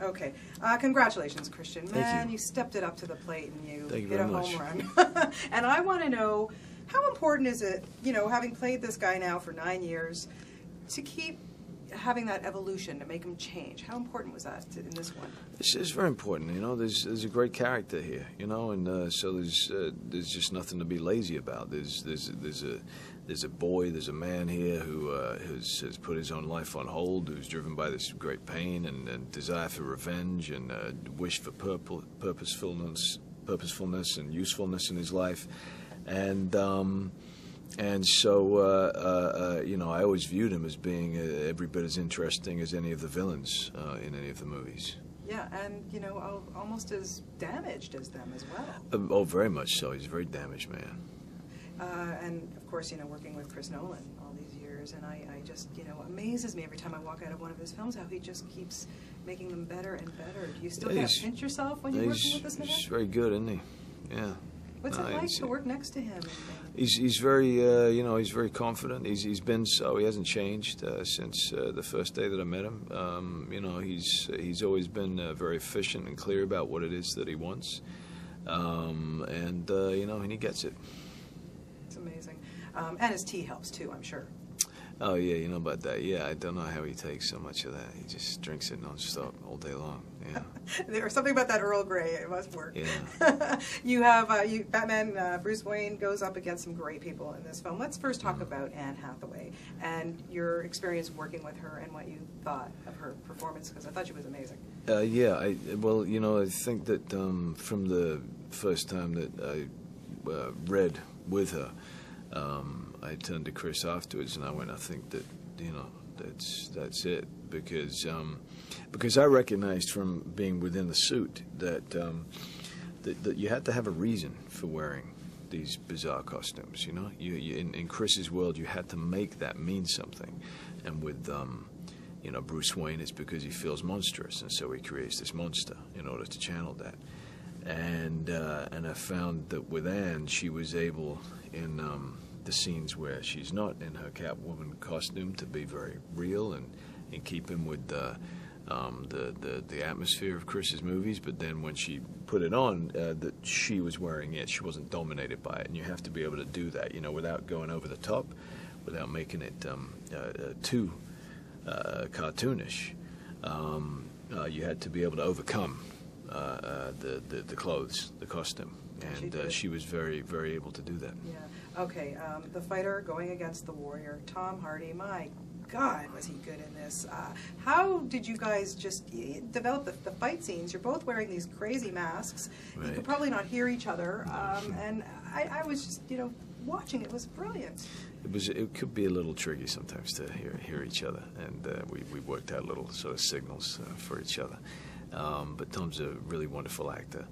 Okay. Uh, congratulations, Christian. Thank Man, you. you. stepped it up to the plate and you, you hit a much. home run. and I want to know how important is it, you know, having played this guy now for nine years, to keep having that evolution to make him change? How important was that to, in this one? It's, it's very important, you know. There's there's a great character here, you know, and uh, so there's uh, there's just nothing to be lazy about. There's there's there's a there's a boy, there's a man here who uh, has has put his own life on hold, who's driven by this great pain and, and desire for revenge and uh, wish for purposefulness, purposefulness and usefulness in his life, and. Um, and so, uh, uh, uh, you know, I always viewed him as being uh, every bit as interesting as any of the villains uh, in any of the movies. Yeah, and, you know, almost as damaged as them as well. Um, oh, very much so. He's a very damaged man. Uh, and of course, you know, working with Chris Nolan all these years, and I, I just, you know, amazes me every time I walk out of one of his films how he just keeps making them better and better. Do you still Yeah, kind of pinch yourself when you're working with this man? he's very good, isn't he? Yeah. What's it like to work next to him? He's he's very uh, you know he's very confident. He's he's been so he hasn't changed uh, since uh, the first day that I met him. Um, you know he's he's always been uh, very efficient and clear about what it is that he wants, um, and uh, you know and he gets it. it's amazing. Um, and his tea helps too, I'm sure. Oh yeah, you know about that. Yeah, I don't know how he takes so much of that. He just drinks it nonstop all day long. Yeah. There was something about that Earl Grey. It must work. Yeah. you have uh, you Batman. Uh, Bruce Wayne goes up against some great people in this film. Let's first talk about Anne Hathaway and your experience working with her and what you thought of her performance because I thought she was amazing. Uh, yeah, I well, you know, I think that um, from the first time that I uh, read with her, um, I turned to Chris afterwards, and I went, I think that you know that's that's it because um, because I recognized from being within the suit that, um, that that you had to have a reason for wearing these bizarre costumes. You know, you, you in, in Chris's world, you had to make that mean something, and with um, you know, Bruce Wayne, it's because he feels monstrous, and so he creates this monster in order to channel that. And uh, and I found that with Anne, she was able in um, the scenes where she's not in her Catwoman costume to be very real and in keeping with the um, the, the the atmosphere of Chris's movies. But then when she put it on, uh, that she was wearing it, she wasn't dominated by it, and you have to be able to do that, you know, without going over the top, without making it um, uh, uh, too uh, cartoonish. Um, uh, you had to be able to overcome uh, uh, the, the the clothes, the costume, And she uh, she was very very able to do that. Yeah. Okay. Um, the fighter going against the warrior, Tom Hardy. My God, was he good in this? Uh, how did you guys just develop the, the fight scenes? You're both wearing these crazy masks. You could probably not hear each other. Um, and I, I was just, you know, watching. It was brilliant. It was it could be a little tricky sometimes to hear hear each other, and uh, we we worked out little sort of signals uh, for each other. Um, but Tom's a really wonderful actor,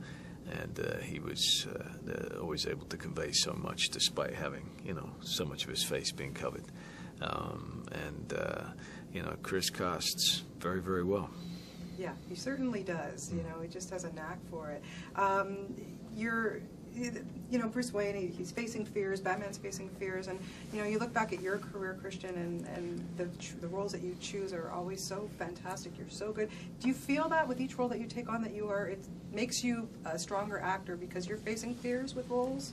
and uh, he was uh, always able to convey so much despite having you know so much of his face being covered. Um, and uh, you know Chris casts very very well. Yeah, he certainly does. You know, he just has a knack for it. Um, you're, you know, Bruce Wayne. He, he's facing fears. Batman's facing fears, and you know, you look back at your career, Christian, and and the the roles that you choose are always so fantastic. You're so good. Do you feel that with each role that you take on that you are? It makes you a stronger actor because you're facing fears with roles.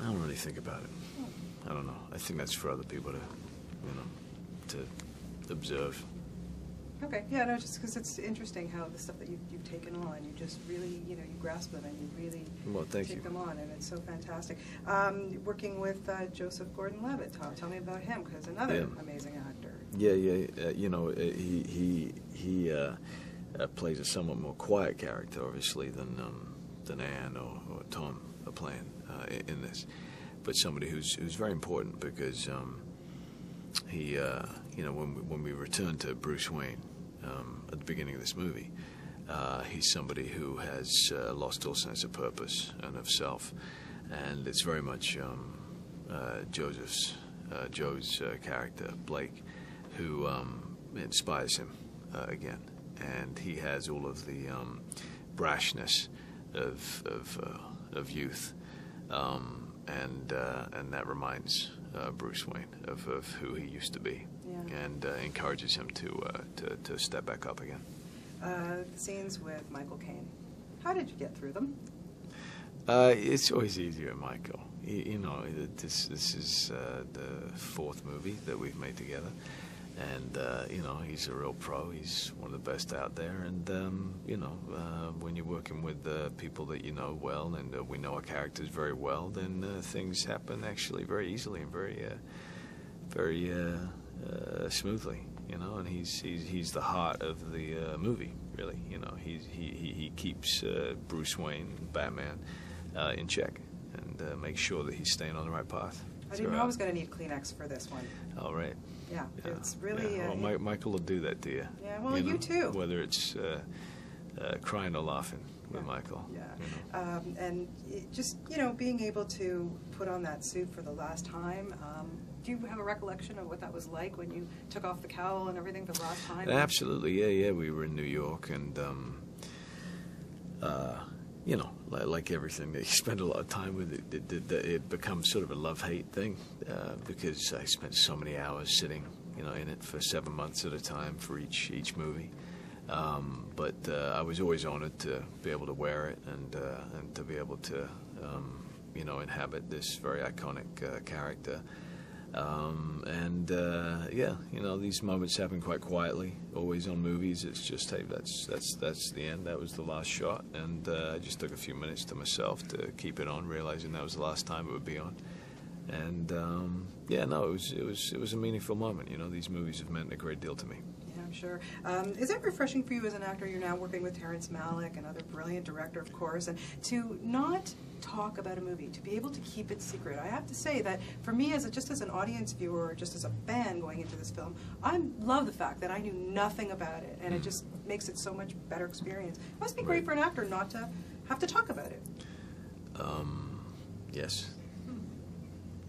I don't really think about it. Hmm. I don't know. I think that's for other people to, you know, to observe. Okay, yeah, no, just because it's interesting how the stuff that you've, you've taken on, you just really, you know, you grasp them and you really Well, thank take you. them on, and it's so fantastic. Um, working with uh, Joseph Gordon-Levitt, tell, tell me about him, because another Yeah. amazing actor. Yeah, yeah. Uh, you know, uh, he he he uh, uh, plays a somewhat more quiet character, obviously, than um, than Anne or, or Tom are playing uh, in this, but somebody who's who's very important because um, he, uh, you know, when we, when we return to Bruce Wayne um, at the beginning of this movie, uh, he's somebody who has uh, lost all sense of purpose and of self, and it's very much um, uh, Joseph's uh, Joe's uh, character Blake, who um, inspires him uh, again, and he has all of the um, brashness of of, of youth, um, and and that reminds uh, Bruce Wayne of, of who he used to be, Yeah. and uh, encourages him to, uh, to to step back up again. uh, scenes with Michael Caine. How did you get through them? Uh, it's always easier, Michael. You, you know, this this is uh, the fourth movie that we've made together, and uh, you know he's a real pro. He's one of the best out there, and um, you know uh, when you're working with uh, people that you know well, and uh, we know our characters very well, then uh, things happen actually very easily and very uh, very smoothly. You know, and he's he's he's the heart of the movie. Really, you know, he he he keeps Bruce Wayne, Batman, in check, and makes sure that he's staying on the right path. I didn't know I was going to need Kleenex for this one. All right. Yeah, it's really. Yeah. Uh, Well, Mi- Michael will do that to you. Yeah, well, you too. Whether it's uh, uh, crying or laughing with Yeah. Michael. Yeah, you know. um, and it just you know being able to put on that suit for the last time. Um, do you have a recollection of what that was like when you took off the cowl and everything for the last time? Absolutely, yeah, yeah. We were in New York, and um, uh, know, like, everything that you spend a lot of time with, it, it, it, becomes sort of a love-hate thing uh, because I spent so many hours sitting, you know, in it for seven months at a time for each each movie. Um, but uh, I was always honored to be able to wear it and uh, and to be able to, um, you know, inhabit this very iconic uh, character. Um, and uh, yeah, you know, these moments happen quite quietly. Always on movies, it's just hey, that's that's that's the end. That was the last shot, and uh, I just took a few minutes to myself to keep it on, realizing that was the last time it would be on. And um, yeah, no, it was it was it was a meaningful moment. You know, these movies have meant a great deal to me. Sure. Um, is it refreshing for you as an actor? You're now working with Terrence Malick, another brilliant director, of course, and to not talk about a movie, to be able to keep it secret. I have to say that for me, as a, just as an audience viewer, or just as a fan going into this film, I love the fact that I knew nothing about it, and it just makes it so much better experience. It must be great Right. for an actor not to have to talk about it. Um, yes.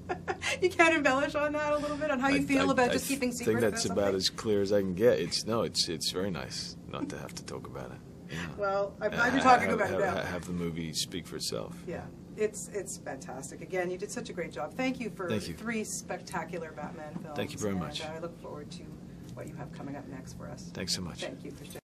you can't embellish on that a little bit on how you I- feel I- about I just keeping secrets. I think that's about about as clear as I can get. It's no, it's it's very nice not to have to talk about it. Yeah. Well, I'm Uh, glad you're talking have, about it have, now. Have the movie speak for itself. Yeah, it's it's fantastic. Again, you did such a great job. Thank you for Thank you. three spectacular Batman films. Thank you very much. I look forward to what you have coming up next for us. Thanks so much. Thank you, Christian.